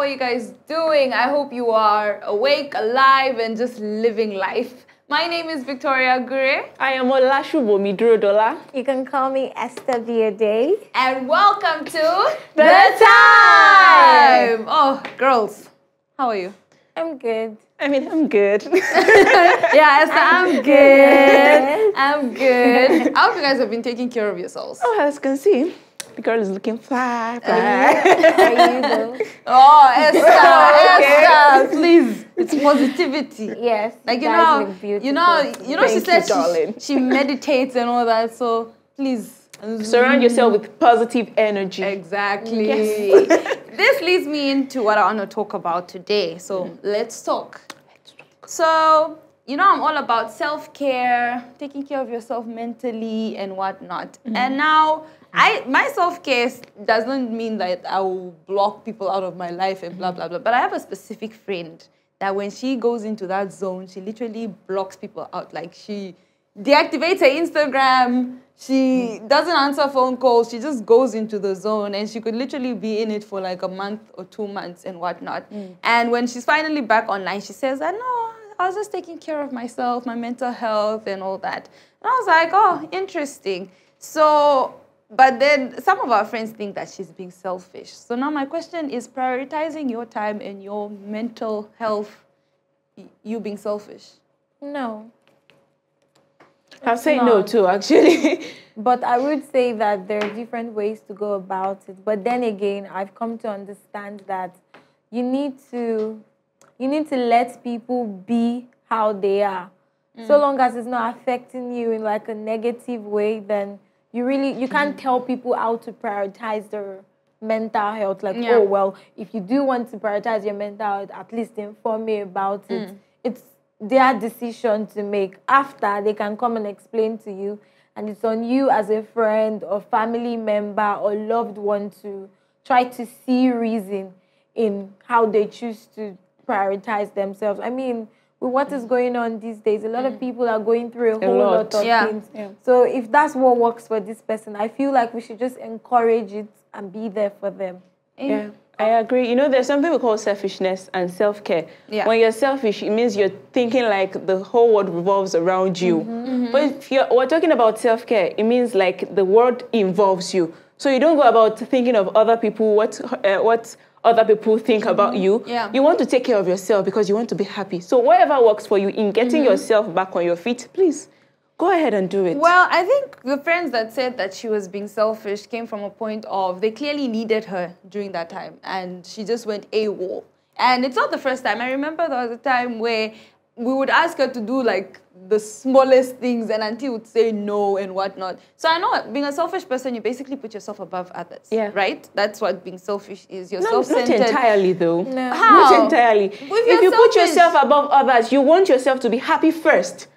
How are you guys doing? I hope you are awake, alive, and just living life. My name is Victoria Gure, I am Olasubomi Durodola. You can call me Esther Day. and welcome to The Time. Oh, girls, how are you? I'm good. I mean, I'm good. Yeah, Esther, I'm good. I'm good. I hope you guys have been taking care of yourselves. oh, as you can see, the girl is looking fly, fly. Are you though? Oh, Esther, Okay. Esther, please. It's positivity. Yes. Like you know, you know, you know. she Thank said you, she, she meditates and all that. So please Surround yourself with positive energy. Exactly. Yes. this leads me into what I want to talk about today. So let's talk. So, you know, I'm all about self care, taking care of yourself mentally and whatnot. Mm-hmm. And now, I my self care doesn't mean that I will block people out of my life and blah mm-hmm. blah blah. But I have a specific friend that when she goes into that zone, she literally blocks people out. Like she deactivates her Instagram. She mm-hmm. doesn't answer phone calls. She just goes into the zone and she could literally be in it for like a month or two months and whatnot. Mm. And when she's finally back online, she says "I no, I was just taking care of myself, my mental health and all that. And I was like, oh, interesting. So, but then some of our friends think that she's being selfish. So now my question is prioritizing your time and your mental health, you being selfish. No. I'll say no not. too, actually. But I would say that there are different ways to go about it. But then again, I've come to understand that you need to you need to let people be how they are. Mm. So long as it's not affecting you in like a negative way, then you really you can't tell people how to prioritize their mental health. Like, Yeah. oh well, if you do want to prioritize your mental health, at least inform me about it. Mm. It's their decision to make. After they can come and explain to you, and it's on you as a friend or family member or loved one to try to see reason in how they choose to prioritize themselves. I mean, with what is going on these days, a lot of mm. people are going through a whole lot. lot, of Yeah. things. Yeah. So if that's what works for this person, I feel like we should just encourage it and be there for them. Yeah, I agree. You know, there's something we call selfishness and self care. Yeah. When you're selfish, it means you're thinking like the whole world revolves around you. Mm-hmm. Mm-hmm. But if you're, we're talking about self care, it means like the world involves you. So you don't go about thinking of other people, what uh, what other people think about mm-hmm. you. Yeah. You want to take care of yourself because you want to be happy. So whatever works for you in getting mm-hmm. yourself back on your feet, please go ahead and do it. Well, I think the friends that said that she was being selfish came from a point of they clearly needed her during that time and she just went AWOL. And it's not the first time. I remember there was a time where we would ask her to do like the smallest things and auntie would say no and whatnot. So I know being a selfish person, you basically put yourself above others. Yeah. Right? That's what being selfish is. You're not, not self-centered. entirely though. No. How? Not entirely. If If, you're you put yourself above others, you want yourself to be happy first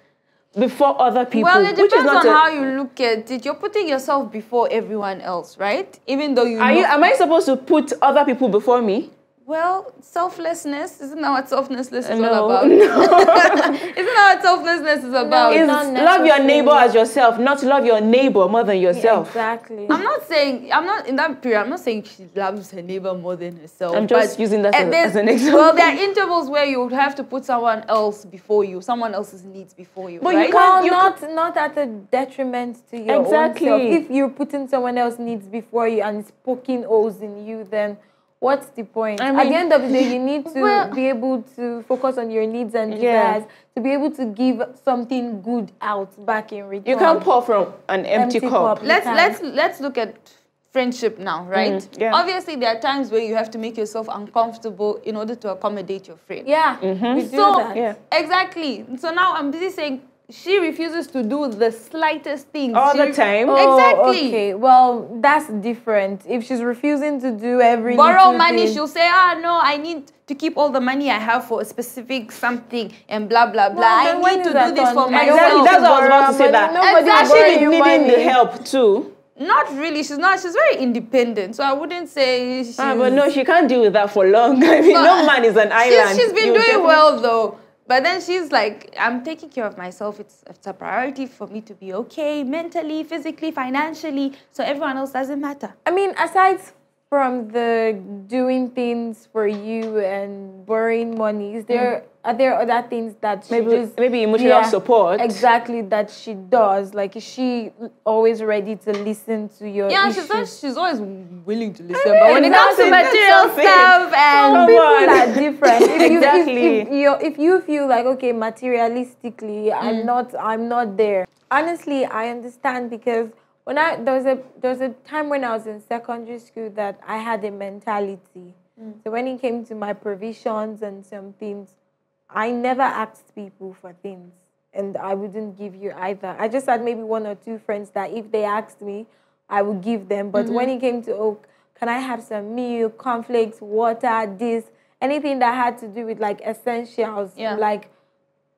before other people. Well, it which is depends not on a- how you look at it. You're putting yourself before everyone else, right? Even though you Are know you? Am I supposed to put other people before me? Well, selflessness isn't that what selflessness is No, all about? No. isn't that what selflessness is about? It's Is not love your neighbor as yourself, not love your neighbor more than yourself. Exactly. I'm not saying I'm not in that period. I'm not saying she loves her neighbor more than herself. I'm just but- using that as- as an example. Well, there are intervals where you would have to put someone else before you, someone else's needs before you. But you can't- Well, you not not at a detriment to your Exactly. own self. If you're putting someone else's needs before you and it's poking holes in you, then what's the point? I at the end of the day, you need to Well- be able to focus on your needs and Yeah. desires to be able to give something good out back in return. You can't pour from an empty, Empty cup. cup. let's let's let's look at friendship now, right? Mm, yeah. Obviously, there are times where you have to make yourself uncomfortable in order to accommodate your friend. Yeah, Mm-hmm. we do So that. Yeah. exactly. So now I'm busy saying she refuses to do the slightest things All She the ref- time? Oh, Exactly. Okay, well, that's different. If she's refusing to do every Borrow little money, thing- she'll say, ah, no, I need to keep all the money I have for a specific something and blah, blah, blah. Well, I when need to do this for I myself. don't Exactly. That's what I was about to say. That money. Nobody Exactly. will borrow actually needing the help too. Not really. She's not. She's very independent. So I wouldn't say she's. Ah, but no, she can't deal with that for long. I mean, no man is an island. She's, she's been You doing definitely- well though. But then she's like, I'm taking care of myself. It's, it's a priority for me to be okay mentally, physically, financially. So everyone else doesn't matter. I mean, aside from the doing things for you and borrowing money, is there are there other things that she Maybe just maybe emotional support. Exactly that she does. Like is she always ready to listen to your Yeah, issues? she's always, she's always willing to listen. but when it comes to material stuff and Come people are different. If you, Exactly. If, if, you if you feel like okay, materialistically, Mm. I'm not I'm not there. Honestly, I understand because when I there was a there was a time when I was in secondary school that I had a mentality. Mm. So when it came to my provisions and some things, I never asked people for things. And I wouldn't give you either. I just had maybe one or two friends that if they asked me, I would give them. But when Mm-hmm. it came to, oh, can I have some milk, cornflakes, water, this, anything that had to do with like essentials, Yeah. Like,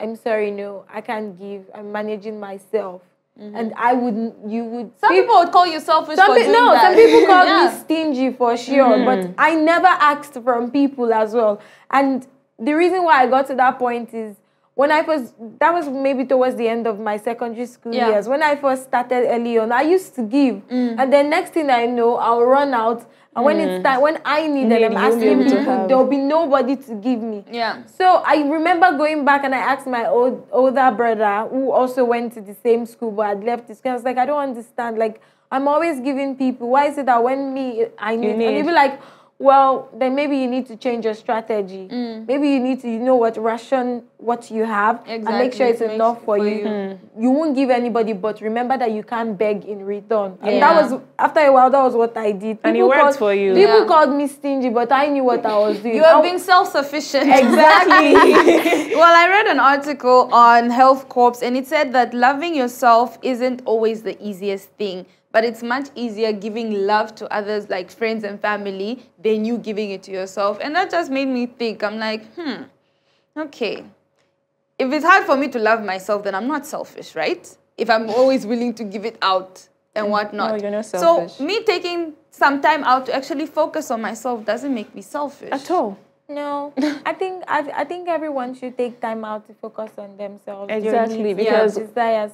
I'm sorry, no, I can't give. I'm managing myself. And I wouldn't, you would. Mm-hmm. some peop- people would call you selfish some for doing no, that. some people call Yeah. me stingy for sure, but I never asked from people as well. And the reason why I got to that point is when I first, that was maybe towards the end of my secondary school Yeah. years. When I first started early on, I used to give. Mm. And then next thing I know, I'll run out. And when it's mm. time, when I need it, I'm you won't be asking able to people, have. there'll be nobody to give me. Yeah. So I remember going back and I asked my old, older brother who also went to the same school but had left the school. I was like, I don't understand. Like I'm always giving people. Why is it that when me I need, and need. you'd be like, well, then maybe you need to change your strategy. Mm. Maybe you need to, you know what, ration what you have and make sure it's to make enough for, for you. you. You won't give anybody, but remember that you can't beg in return. And that was after a while. That was what I did. And it People worked called- for you. People Yeah. called me stingy, but I knew what I was doing. You I are being self-sufficient. Exactly. well, I read an article on Health Corps and it said that loving yourself isn't always the easiest thing, but it's much easier giving love to others like friends and family than you giving it to yourself. And that just made me think. I'm like, hmm, okay. If it's hard for me to love myself, then I'm not selfish, right? If I'm always willing to give it out and whatnot. No, you're not selfish. So me taking some time out to actually focus on myself doesn't make me selfish. At all. No, I think I, I think everyone should take time out to focus on themselves. Exactly, because- their desires.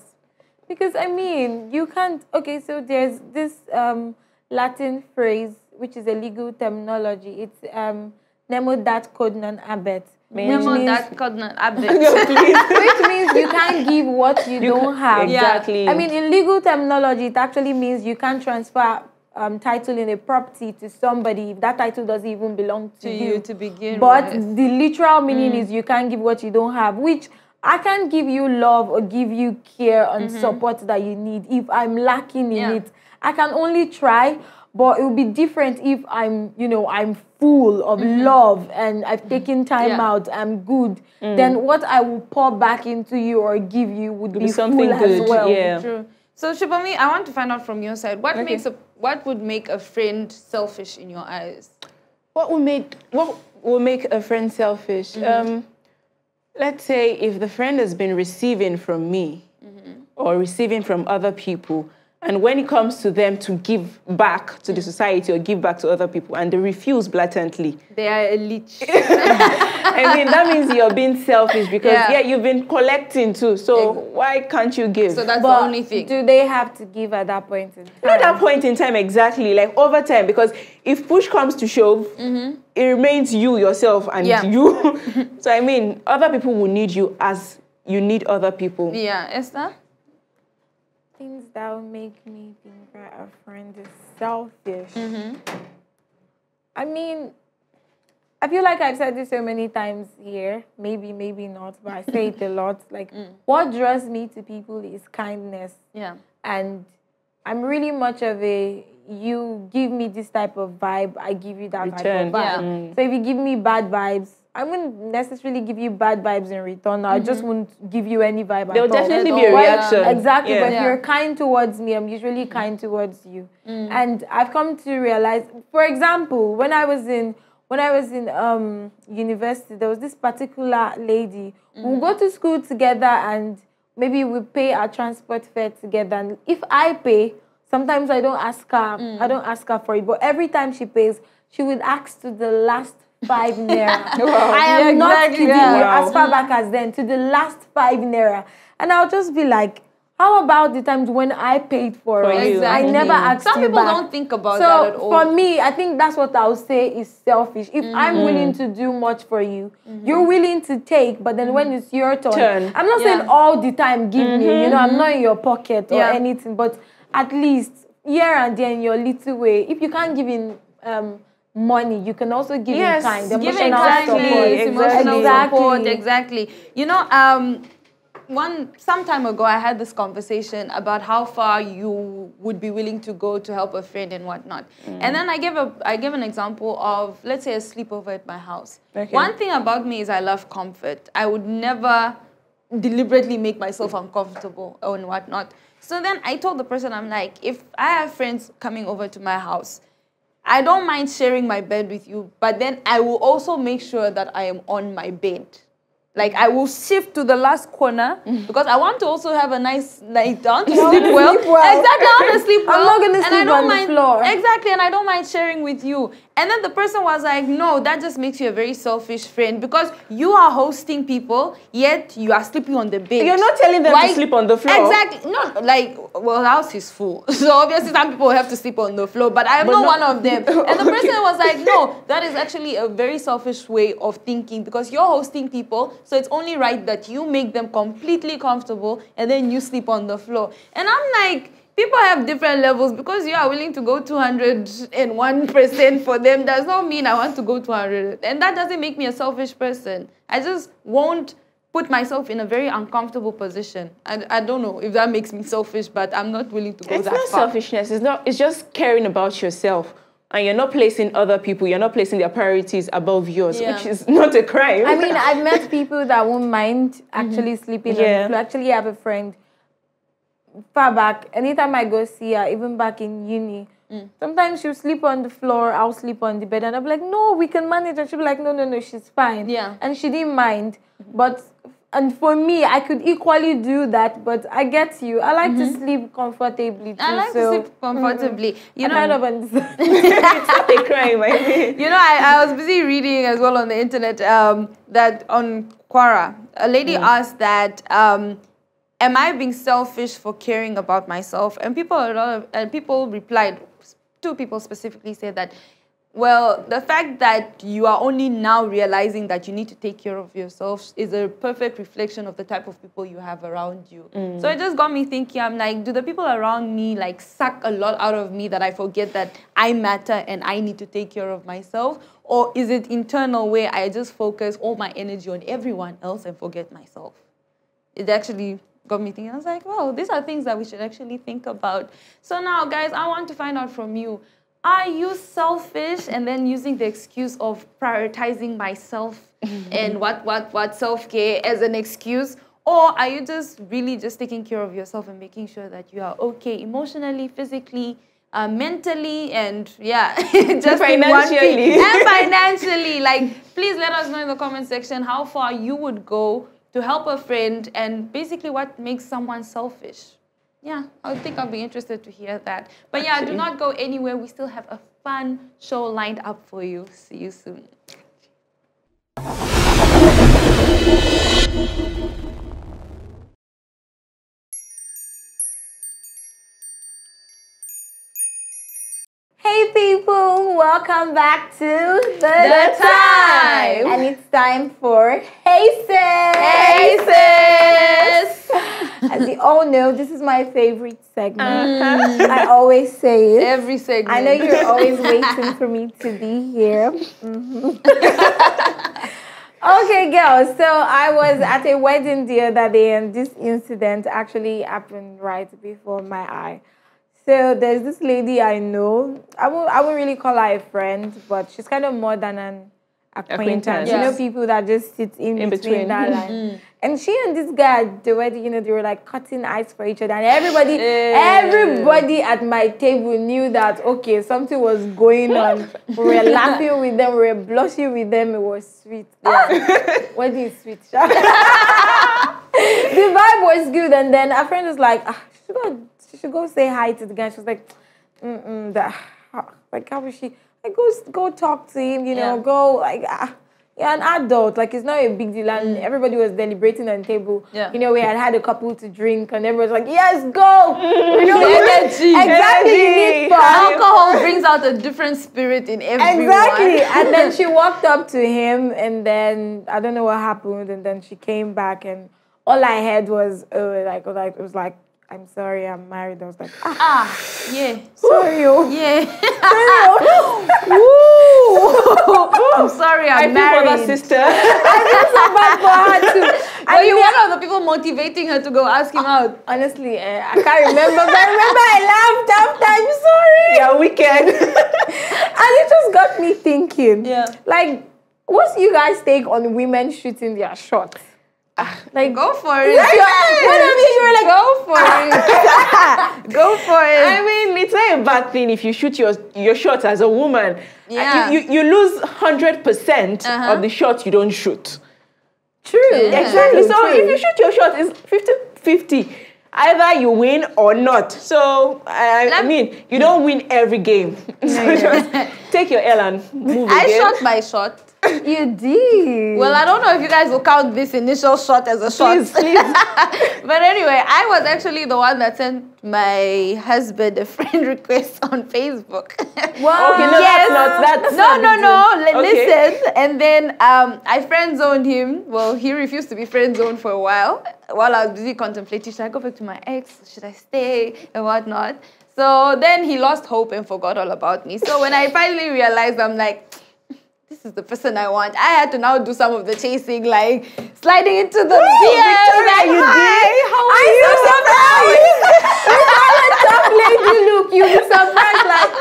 Because I mean, you can't. Okay, so there's this um, Latin phrase which is a legal terminology. It's um, nemo dat quod non habet, Nemo means that covenant habit. which means you can't give what you, don't have. Exactly. I mean, in legal terminology, it actually means you can't transfer um, title in a property to somebody if that title doesn't even belong to, To you to begin with. But with. the literal meaning is you can't give what you don't have, which I can't give you love or give you care and mm-hmm. support that you need if I'm lacking in Yeah. it. I can only try, but it will be different if I'm, you know, I'm full of mm-hmm. love and I've mm-hmm. taken time Yeah. out, I'm good. Mm. Then what I will pour back into you or give you would be, be something full good, as well. yeah. True. So Shubomi, I want to find out from your side what makes a what would make a friend selfish in your eyes? What would make what will make a friend selfish? Um, let's say if the friend has been receiving from me mm-hmm. or receiving from other people, and when it comes to them to give back to the society or give back to other people, and they refuse blatantly, They are a leech. I mean that means you're being selfish because Yeah. yeah, you've been collecting too. So why can't you give? so that's But the only thing. do they have to give at that point in time? Not at that point in time exactly, like over time, because if push comes to shove, mm-hmm. it remains you yourself and Yeah. you. so I mean, other people will need you as you need other people. yeah, Esther? Things that will make me think that a friend is selfish. Mm-hmm. I mean, I feel like I've said this so many times here. Maybe, maybe not, but I say it a lot. Like, mm. what draws me to people is kindness. Yeah. And I'm really much of a you give me this type of vibe, I give you that Return. type of Yeah. vibe. So if you give me bad vibes, I wouldn't necessarily give you bad vibes in return. I just mm-hmm. wouldn't give you any vibe There'll at definitely That's be a all. Why- reaction. Exactly. Yeah. But if Yeah. you're kind towards me, I'm usually kind towards you. Mm. And I've come to realize, for example, when I was in when I was in um, university, there was this particular lady. We'll go mm-hmm. to school together and maybe we pay our transport fare together. And if I pay, sometimes I don't ask her. Mm. I don't ask her for it. But every time she pays, she would ask to the last five naira. I am Yeah, not exactly, kidding yeah. you. Wow. As far back as then, to the last five naira. And I'll just be like, How about the times when I paid for, For it? you. I never asked Some you people back. don't think about so that at all. for me, I think that's what I'll say is selfish. If I'm Mm-hmm. willing to do much for you, you're willing to take, but then when it's your turn, Turn. I'm not saying Mm-hmm. All the time give me. You know, I'm not in your pocket or Yeah. anything, but at least here and there in your little way. If you can't give in um, money, you can also give Yes, in kind, emotional exactly, support. emotional Exactly. support, exactly. You know, um, one some time ago, I had this conversation about how far you would be willing to go to help a friend and whatnot. And then I gave a I gave an example of let's say a sleepover at my house. Okay. One thing about me is I love comfort. I would never deliberately make myself uncomfortable and whatnot. So then I told the person, I'm like, if I have friends coming over to my house, I don't mind sharing my bed with you, but then I will also make sure that I am on my bed. Like I will shift to the last corner mm-hmm. because I want to also have a nice night. I to sleep well. sleep well. Exactly, I want to sleep I'm not gonna and sleep I don't on the mind, floor. Exactly, and I don't mind sharing with you. And then the person was like, "No, that just makes you a very selfish friend because you are hosting people, yet you are sleeping on the bed. You're not telling them to sleep on the floor. Exactly. No, like well, the house is full, so obviously some people have to sleep on the floor. But I'm But not, not- one of them. And the person was like, "No, that is actually a very selfish way of thinking because you're hosting people, so it's only right that you make them completely comfortable and then you sleep on the floor." And I'm like. People have different levels because you are willing to go 201% for them does not mean I want to go 200. And that doesn't make me a selfish person. I just won't put myself in a very uncomfortable position. I, I don't know if that makes me selfish, but I'm not willing to go It's that not far. selfishness. It's not. It's just caring about yourself, and you're not placing other people. You're not placing their priorities above yours, Yeah. which is not a crime. I mean, I've met people that won't mind actually mm-hmm. sleeping on Yeah. the floor. Actually, I have a friend far back. Anytime I go see her, even back in uni, sometimes she'll sleep on the floor, I'll sleep on the bed, and I'll be like, no, we can manage. And she'll be like, no, no, no, she's fine. Yeah. And she didn't mind. But, and for me, I could equally do that, but I get you. I like to sleep comfortably too. I like so to sleep comfortably. You I know, kind of understand. it's not a crime. I. You know, I, I was busy reading as well on the internet um, that on Quora, a lady asked that, um, "Am I being selfish for caring about myself?" And people, a lot of, and people replied. Two people specifically said that. Well, the fact that you are only now realizing that you need to take care of yourself is a perfect reflection of the type of people you have around you. Mm. So it just got me thinking. I'm like, do the people around me like suck a lot out of me that I forget that I matter and I need to take care of myself? Or is it internal where I just focus all my energy on everyone else and forget myself? It actually got me thinking. I was like, wow, these are things that we should actually think about. So now, guys, I want to find out from you. Are you selfish and then using the excuse of prioritizing myself and what what what self-care as an excuse? Or are you just really just taking care of yourself and making sure that you are okay emotionally, physically, uh, mentally, and yeah, just in one thing. Financially. and financially. Like, please let us know in the comment section how far you would go to help a friend and basically what makes someone selfish. Yeah, I think I'll be interested to hear that. But yeah, do not go anywhere. We still have a fun show lined up for you. See you soon. Welcome back to the, The Time. and it's time for Hey Sis. Hey, sis! As you all know, this is my favorite segment. Uh-huh. I always say it. Every segment. I know you're always waiting for me to be here. Mhm. okay, girls. So I was at a wedding the other day, and this incident actually happened right before my eye. So there's this lady I know. I won't, I won't really call her a friend, but she's kind of more than an acquaintance. Acquaintance. You know, people that just sit in, In between, between. that line. And she and this guy at the wedding, you know, they were like cutting ice for each other, and everybody, everybody at my table knew that okay, something was going on. we were laughing with them, we were blushing with them. It was sweet. Ah, wedding is sweet. the vibe was good, and then our friend was like, ah, she should go, she should go say hi to the guy. She was like, mm mm, that, like how was she? Like go go talk to him, you know, Yeah. go like ah. you're an adult. Like it's not a big deal. And everybody was deliberating on the table. Mm. Yeah. You know, we had had a couple to drink, and everybody was like, "Yes, go!" You know, Energy. exactly. Energy. Alcohol brings out a different spirit in everyone. Exactly. and then she walked up to him, and then I don't know what happened, and then she came back, and all I heard was, oh, like, like it was like, I'm sorry, I'm married. I was like, ah, Ah, yeah. sorry, oh. Yeah. Woo! I'm sorry, I I'm feel for married. that sister. I feel so bad for her too. I you mean, one of the people motivating her to go ask him out? honestly, eh, I can't remember, but I remember I laughed after. I'm sorry. yeah, wicked. And it just got me thinking. Yeah. Like, what's you guys take on women shooting their shots? Like, Go for it. You- what I mean, you were like, Go for it. Go for it. I mean, it's not a bad thing if you shoot your your shot as a woman. Uh, Yeah. You, you, you lose 100% Uh-huh. of the shots you don't shoot. true. Yeah. Exactly. So true. if you shoot your shot, it's 50 50. Either you win or not. So, I, I mean, you don't win every game. so just take your L and move I again. shot my shot. You did. Well, I don't know if you guys will count this initial shot as a shot. Please, please. but anyway, I was actually the one that sent my husband a friend request on Facebook. Wow. Okay, no, Yes. that's not, that's no, no, no. Li- Okay. Listen, and then um, I friend zoned him. Well, he refused to be friend zoned for a while. While I was busy contemplating, should I go back to my ex? Should I stay and whatnot? So then he lost hope and forgot all about me. So when I finally realized, I'm like. This is the person I want. I had to now do some of the chasing, like sliding into the DMs, Victoria, like, you "Hi, did? how are I'm you?" so surprised. With the tough lady look, you be surprised like,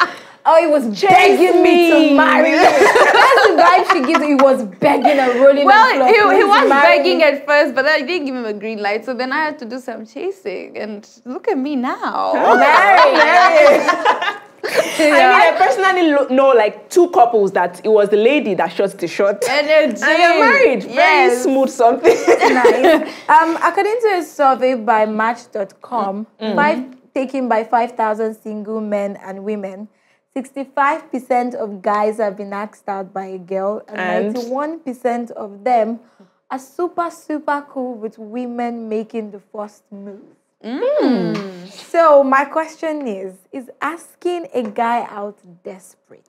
oh, he was begging me. to marry. That's the vibe she gives. He was begging and rolling. Well, on the floor, he, he was begging me." at first, but I didn't give him a green light. So then I had to do some chasing. And look at me now. Marry. I mean, I personally lo- know like two couples that it was the lady that shot the shot. Energy. And they're married. Yes. Very smooth something. nice. Um, according to a survey by Match.com, Mm-hmm. five, taken by 5,000 single men and women, 65% of guys have been asked out by a girl, and, And? 91% of them are super, super cool with women making the first move. Mm. So, my question is Is asking a guy out desperate?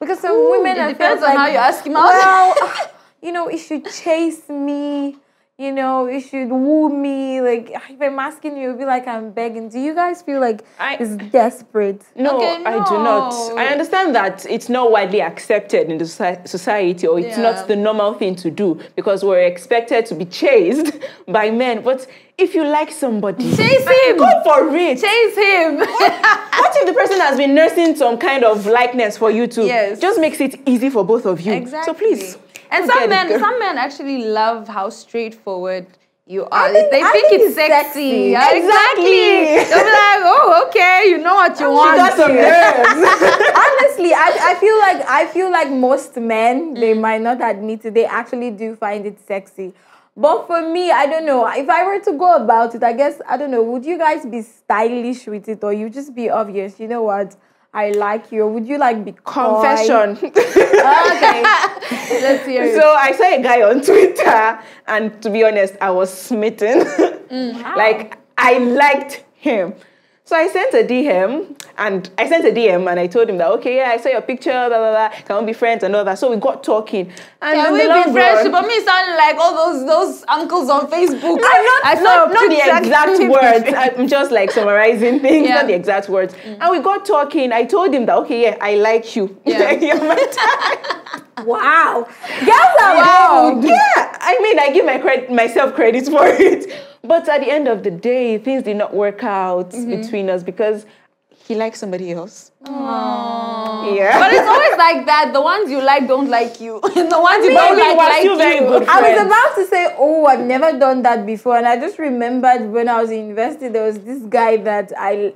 Because some women it are depends on how like, you ask him out. Well, you know, it should chase me. You know, it should woo me. Like if I'm asking you, it'll be like I'm begging. Do you guys feel like I- it's desperate? No, Okay, I do not. I understand that it's not widely accepted in the society or it's Yeah. not the normal thing to do because we're expected to be chased by men. But if you like somebody, Chase him. go for it. Chase him. What if the person has been nursing some kind of likeness for you too? Yes. Just makes it easy for both of you. exactly. So please. And some get it, men, some men actually love how straightforward you are. think- they I think, think it's sexy. sexy. Yeah, Exactly. Exactly. They'll be like, oh, okay, you know what you She want. got some nerves. Honestly, I, I feel like I feel like most men they mm. might not admit it. They actually do find it sexy. But for me, I don't know. If I were to go about it, I guess I don't know. Would you guys be stylish with it, or you just be obvious? You know what? I like you. Would you like be? Confession. Okay. Let's hear it. So I saw a guy on Twitter, and to be honest, I was smitten. Mm, like I liked him. So I sent a DM, and I sent a DM, and I told him that okay, yeah, I saw your picture, blah blah blah. Can we be friends and all that? So we got talking, and Can we be friends? But me sound like all those those uncles on Facebook. I'm not, I saw not, not the picture. exact words. I'm just like summarizing things, Yeah. not the exact words. And we got talking. I told him that okay, yeah, I like you. Yeah. You're my type. wow. Girls are Wow. yeah, I mean, I give my credit, myself credit for it. But at the end of the day, things did not work out Mm-hmm. between us because he liked somebody else. Aww. Yeah. But it's always like that. The ones you like don't like you. and the ones you don't like were like still very you. good I was about to say, oh, I've never done that before, and I just remembered when I was in university, there was this guy that I,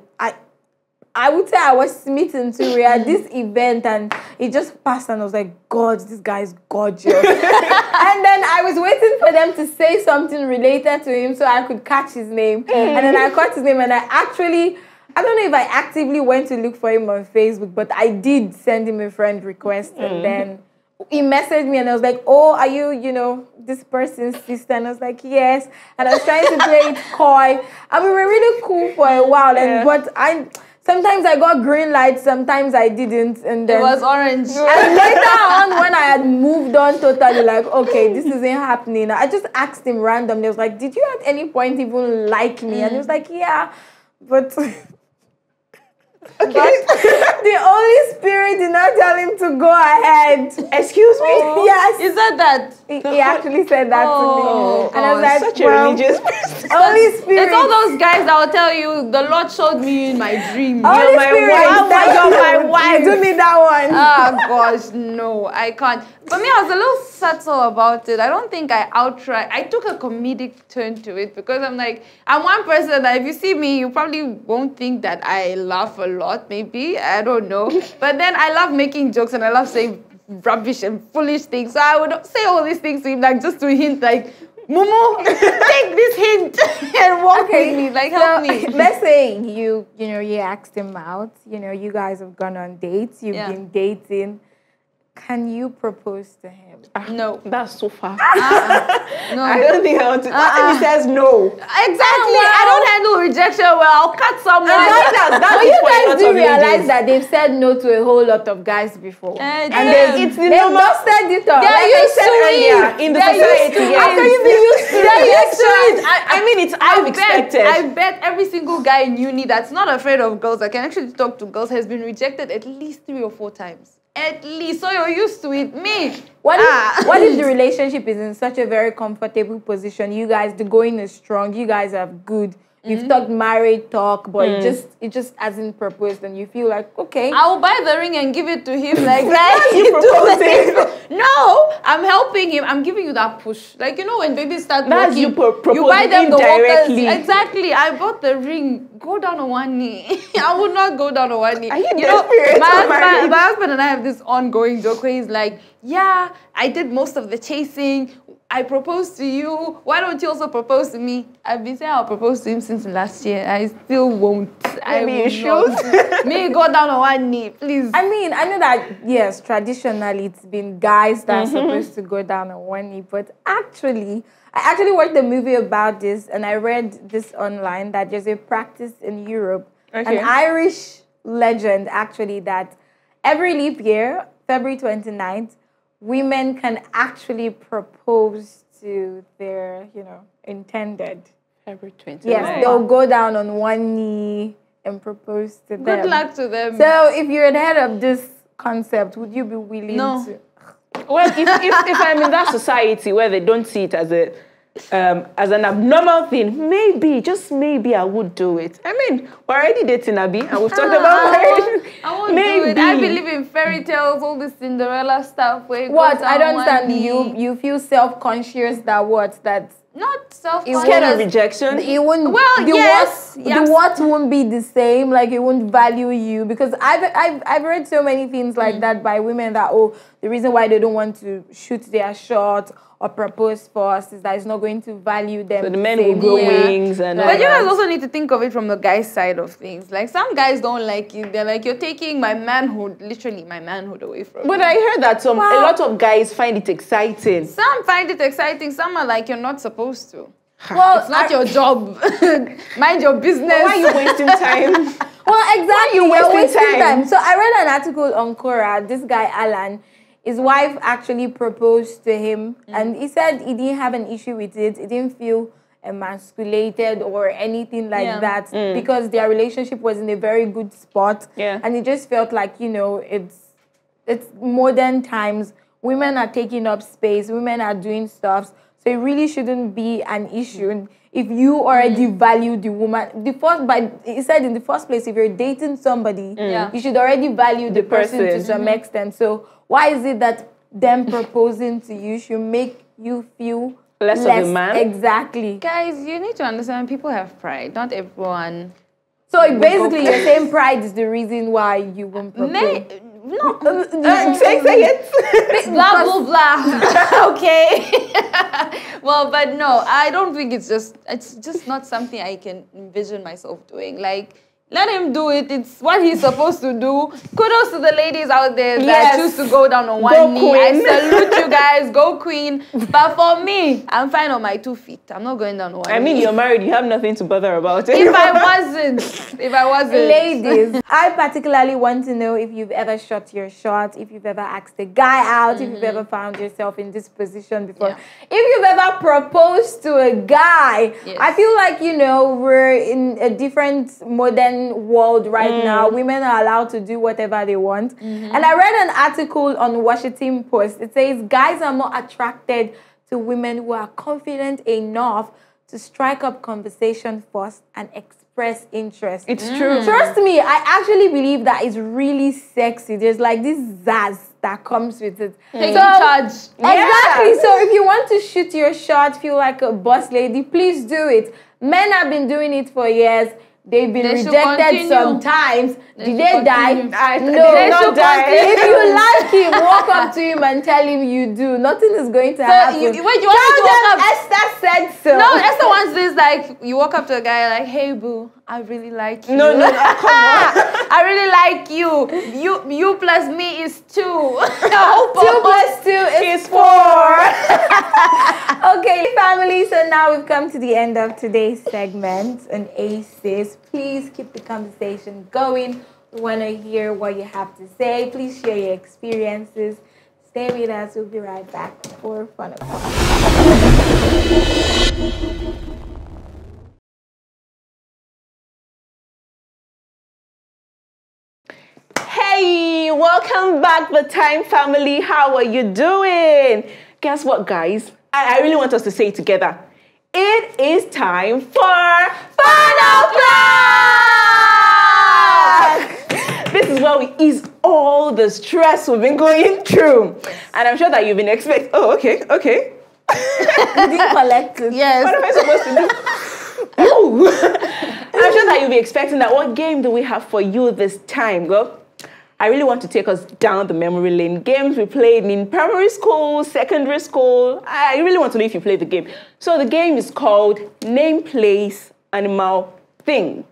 I, would say I was smitten to. We had this event, and it just passed, and I was like, God, this guy is gorgeous. and then I was waiting for them to say something related to him so I could catch his name, and then I mm-hmm. caught his name, and I actually. I don't know if I actively went to look for him on Facebook, but I did send him a friend request, and mm-hmm. then he messaged me and I was like, "Oh, are you, you know, this person's sister?" And I was like, "Yes." And I was trying to play it coy, and we were really cool for a while. And Yeah. but I sometimes I got green light, sometimes I didn't, and then It was orange. and later on, when I had moved on totally, like, okay, this isn't happening. I just asked him randomly. I was like, did you at any point even like me? And he was mm. like, yeah, but. Okay. the Holy Spirit did not tell him to go ahead. Excuse me. Yes, Is that that? he, he actually said that Oh, to me, oh, and I oh, was like, Such a well, religious person. Holy Spirit. It's all those guys that will tell you the Lord showed me in my dream. Holy You're my Spirit, wife. You're my wife. Do me that one. oh gosh, no, I can't. For me, I was a little subtle about it. I don't think I outright. I took a comedic turn to it because I'm like, I'm one person that if you see me, you probably won't think that I laugh a lot. Maybe I don't know. But then I love making jokes and I love saying rubbish and foolish things. So I would say all these things to him, like just to hint, like. Mumu, take this hint and walk with me, like help me. Let's say you, you know, you asked him out. You know, you guys have gone on dates. You've Yeah. been dating. Can you propose to him? No, That's so far. no. I don't think I want to. What if he says no? Exactly. I don't handle rejection well. I'll cut someone. And that- that- that But is you guys do realize that they've said no to a whole lot of guys before. Eh, and damn. they've, It's the they've normal- busted it up. They're Like used said to earlier, it. in the they're used society, to it. yes. After you've been used to it. They're used to it. I, I mean, it's I half bet, expected. I bet every single guy in uni that's not afraid of girls, that can actually talk to girls, has been rejected at least three or four times. At least. So you're used to it. Me. What if, Ah. what if the relationship is in such a very comfortable position? You guys, the going is strong. You guys are good. You've Mm-hmm. talked married talk, but Mm. it just it just hasn't proposed, and you feel like okay. I will buy the ring and give it to him like that. you proposing. No, I'm helping him. I'm giving you that push. Like you know when babies start That's walking, you pro- you buy them the walkers. indirectly. Exactly. I bought the ring. Go down on one knee. I would not go down on one knee. Are you know, desperate my husband, my husband and I have this ongoing joke where he's like, "Yeah, I did most of the chasing. I proposed to you. Why don't you also propose to me?" I've been saying I'll propose to him since last year. I still won't. I Maybe you. Me go down on one knee, please. I mean, I know that yes, traditionally it's been guys that Mm-hmm. are supposed to go down on one knee, but actually, I actually watched a movie about this, and I read this online that there's a practice in Europe, Okay. an Irish legend actually that every leap year, February 29th, women can actually propose to their, you know, intended. February 20. Yes, they'll go down on one knee and propose to them. Good luck to them. So, if you're the head of this concept, would you be willing No. to? Well, if, if, if I'm in that society where they don't see it as a um, as an abnormal thing, maybe, just maybe I would do it. I mean, we're already dating Abby and we've talked about I won't, I won't maybe. do it. I believe in fairy tales, all this Cinderella stuff. Where it What goes I don't understand. knee. You you feel self conscious that what that not self-conscious. Scared of rejection. it won't. Well, the yes, what yes. the what won't be the same. Like it won't value you because I've I've I've read so many things like Mm. that by women that oh the reason why they don't want to shoot their shot or propose first is that it's not going to value them. So the men same will grow way. wings and all But you guys also need to think of it from the guy's side of things. Like some guys don't like it. They're like, you're taking my manhood, literally my manhood away from But me. I heard that some Well- a lot of guys find it exciting. Some find it exciting. Some are like, you're not supposed to. Well, It's not I- your job. Mind your business. Why are you wasting time? Well, exactly. you You're wasting wasting time? time. So I read an article on Quora. This guy Alan, his wife actually proposed to him, Mm. and he said he didn't have an issue with it. He didn't feel emasculated or anything like Yeah. that because their relationship was in a very good spot. Mm. Yeah. and he just felt like you know it's it's modern times. Women are taking up space. Women are doing stuff. So it really shouldn't be an issue. And if you already Mm. value the woman, the first, by he said in the first place, if you're dating somebody, Yeah. you should already value the, The person, to some Mm-hmm. extent. So why is it that them proposing to you should make you feel Less of a man? Exactly. Guys, you need to understand people have pride. Not everyone. So basically, you're saying pride is the reason why you won't propose. Nay, no. Uh, uh, uh, say, say uh, it. blah blah blah. okay. well, but no, I don't think it's just it's just not something I can envision myself doing. Like Let him do it. It's what he's supposed to do. Kudos to the ladies out there that Yes. choose to go down on one Go knee. queen. I salute you guys. Go queen. But for me, I'm fine on my two feet. I'm not going down on one I mean, knee. you're married. You have nothing to bother about. if I wasn't, if I wasn't, Ladies, I particularly want to know if you've ever shot your shot, if you've ever asked a guy out, if you've mm-hmm. ever found yourself in this position before, Yeah. if you've ever proposed to a guy. Yes. I feel like, you know, we're in a different modern world right mm. now. Women are allowed to do whatever they want. Mm-hmm. And I read an article on Washington Post. It says guys are more attracted to women who are confident enough to strike up conversation first and express interest. It's mm. true. Trust me, I actually believe that it's really sexy. There's like this zazz that comes with it. Mm. take So- charge. Exactly. So if you want to shoot your shot, feel like a boss lady, please do it. Men have been doing it for years. They've been They rejected sometimes. They Did should they die? I- no. they not should die. continue. if you like him, walk up to him and tell him you do. Nothing is going to happen. you- wait, you want me to Tell walk them up? Esther said so. No, Esther wants this like you walk up to a guy like, "Hey, boo, I really like you. No, no, no, come on. I really like you. You, you plus me is two. no, Two plus two is It's four. Okay, family, so now we've come to the end of today's segment on Hey Sis. Please keep the conversation going. We want to hear what you have to say. Please share your experiences. Stay with us. We'll be right back for Fun O'Clock. Hey, welcome back, the Time family. How are you doing? Guess what, guys? I, I really want us to say it together. It is time for Fun O'Clock! This is where we ease all the stress we've been going through. And I'm sure that you've been expecting. Oh, okay, okay. You didn't collect it. What am I supposed to do? Oh, I'm sure that you'll be expecting that. What game do we have for you this time, girl? I really want to take us down the memory lane. Games we played in primary school, secondary school. I really want to know if you played the game. So the game is called Name, Place, Animal, Thing.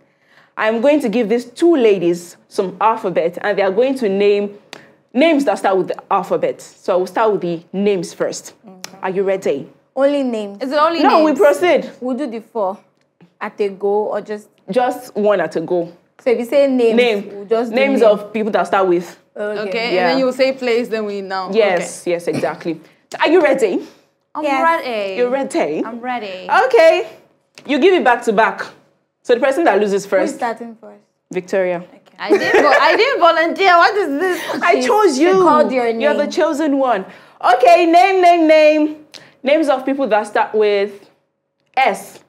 I'm going to give these two ladies some alphabet, and they are going to name names that start with the alphabet. So we'll start with the names 1st Are you ready? Only names. Is it only names? No, we proceed. We'll do the four at a go or just. Just one at a go. So if you say names, Name. we'll just Names name. of people that start with. Okay. Okay, Yeah. and then you say place, then we know. Yes, yes, exactly. Are you ready? I'm Yes. ready. You're ready? I'm ready. Okay. You give it back to back. So the person that loses first. Who's first, starting first? Victoria. Okay. I didn't. I didn't volunteer. What is this? I She- chose she you. called your name. You're the chosen one. Okay, name, name, name. Names of people that start with S.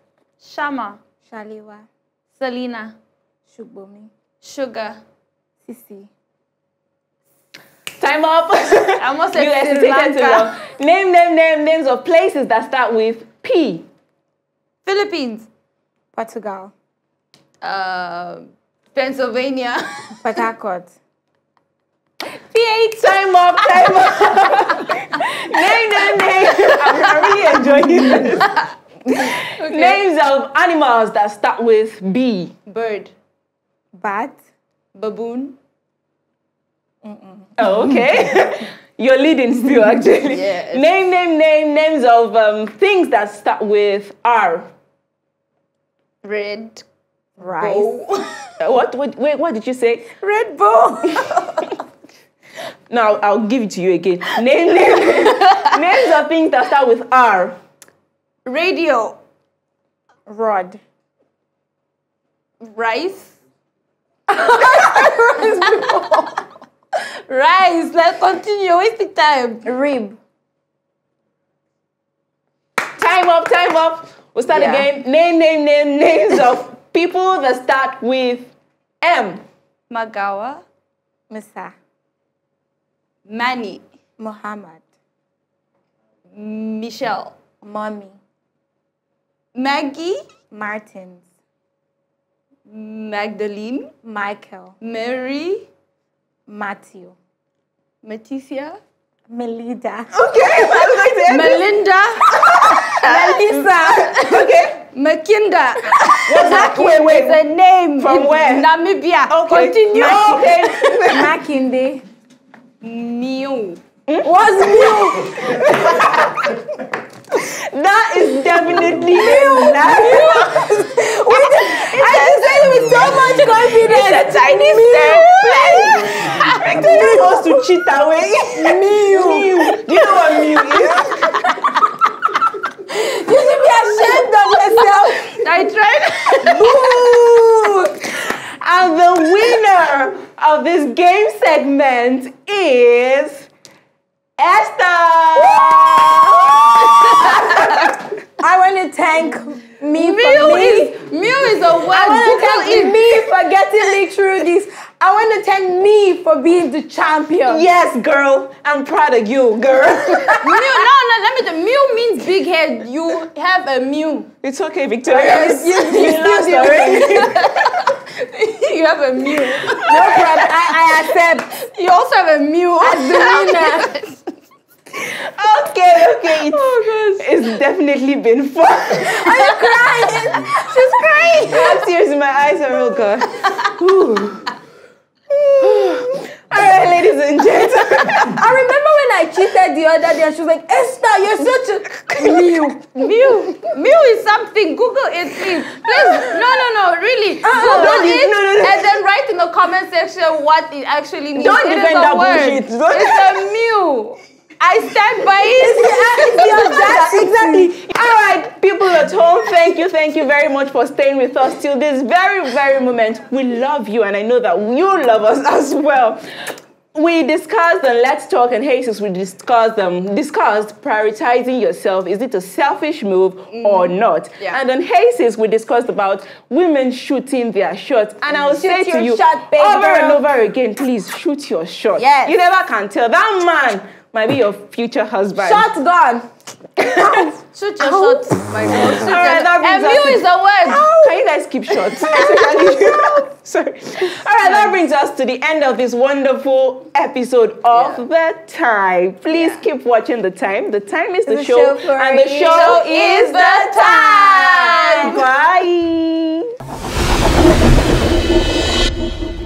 Shama, Shaliwa, Selena, Shubomi, Sugar. Sisi. Time up. I almost said you Sri hesitated too Lanka. long. Name, name, name, names of places that start with P. Philippines, Portugal, uh, Pennsylvania, Port Harcourt, P8, time up, time up. name, name, name. I'm, I'm really enjoying this. Names of animals that start with B. bird, Bat, baboon. Oh, okay. You're leading still, actually. Yes. Name, name, name, names of um, things that start with R. Red Rice, What, what, wait, what did you say? Red Bull. Now, I'll give it to you again. Name, name, names of things that start with R. Radio. Rod, Rice. Rice. Let's continue. Wasting time. Rib, Time up, time up. We'll start Yeah. again. Name, name, name, names of people that start with M. Magawa. Musa, Manny. Muhammad, Michelle. Mommy, Maggie. Martins, Magdalene. Michael, Mary. Matthew, Maticia. Melinda, Okay, I'm going to end it. Melinda. Melissa, Okay, Makinda. Wait, wait. It's a name. From in where? Namibia. Okay. Continue. Oh, okay. Makinde. Mew. Hmm? What's new? That is definitely I said it with so much confidence. It's a Chinese term. Victoria wants to cheat away. Mew. Do you know what Mew is? You should be ashamed of yourself. I tried. And the winner of this game segment is Esther. I want to thank me Mew for me. is Mew is a word. I want to Google thank it. me for getting me through this. I want to thank me for being the champion. Yes, girl. I'm proud of you, girl. Mew, no, no, let me tell Mew means big head. You have a Mew. It's okay, Victoria. You- you- you lost already. you have a Mew. No problem. I, I accept. You also have a Mew. As the winner. Okay, okay. Oh, it's, it's definitely been fun. Are you crying? She's crying. I'm serious. My eyes real good. All right, ladies and gentlemen. I remember when I cheated the other day, and she was like, Esther, you're such a mew. Mew. Mew is something. Google it, please. Please. No, no, no. Really. Uh-uh, Google don't it no, no, no. and then write in the comment section what it actually means. Don't It defend that word. bullshit. Don't- It's a Mew. I stand by it. exactly. All right, people at home, thank you, thank you very much for staying with us till this very, very moment. We love you, and I know that you love us as well. We discussed and let's talk and Jesus we discussed um discussed prioritizing yourself. Is it a selfish move or not? Yeah. And on Hey Sis we discussed about women shooting their shots. And I'll say to you shot, over and over again, please shoot your shot. Yes. You never can tell. That man might be your future husband. Shotgun. Shoot your Ow. shot. My God. Shoot All right, that brings us is to... word. Ow. Can you guys keep short? Sorry. All right, that brings us to the end of this wonderful episode of yeah. The Time. Please yeah. keep watching The Time. The Time is the, the show, show and the show, show is The Time. time. Bye.